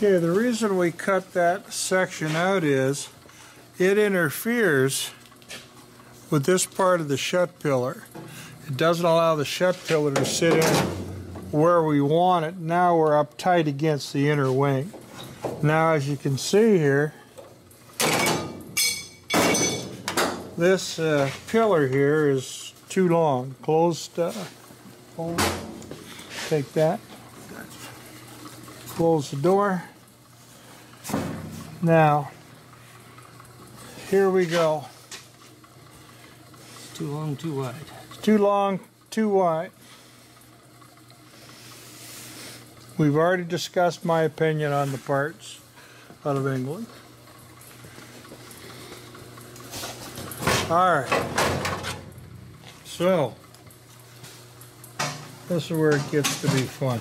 Okay, the reason we cut that section out is it interferes with this part of the shut pillar. It doesn't allow the shut pillar to sit in where we want it. Now we're up tight against the inner wing. Now as you can see here, this uh, pillar here is too long. Closed, uh, take that. Close the door. Now, here we go. It's Too long, too wide. It's too long, too wide. We've already discussed my opinion on the parts out of England. All right. So, this is where it gets to be fun.